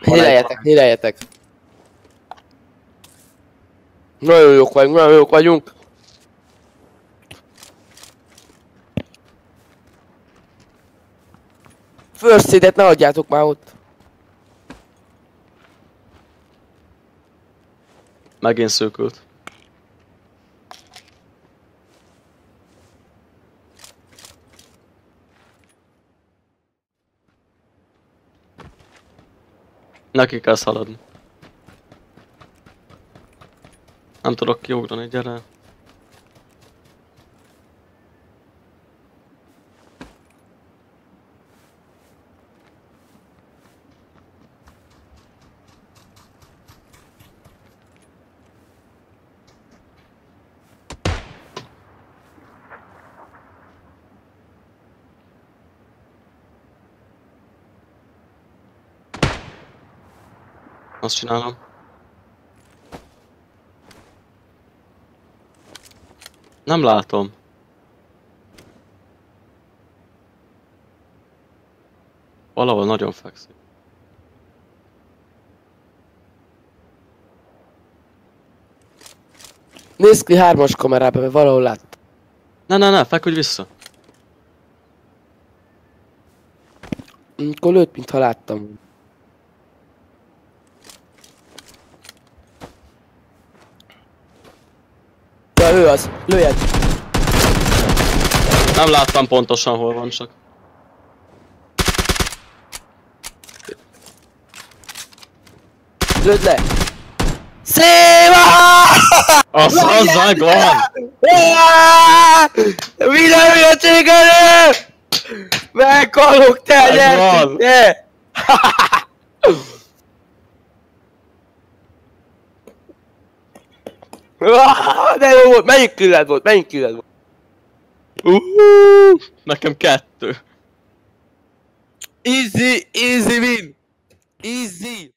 Híleljetek, híleljetek. Nagyon jók vagyunk, nagyon jók vagyunk. First aid-et ne adjátok már ott. Megint szőkült. Neki kell szaladni. Nem tudok kiugrani, gyere. Azt csinálom. Nem látom. Valahol nagyon fekszik. Nézd ki hármas kamerába, mert valahol lát. Ne, ne, ne, feküdj vissza. Akkor lőtt, mintha láttam. Ja, ő az. Lőjed. Nem láttam pontosan hol van csak. Lőd le. Széva! Az, az megvan! Minden hülyeség elő! Meghalok te, gyertek! De jó volt, melyik killet volt, melyik killet volt? Uh, nekem kettő. Easy, easy win! Easy!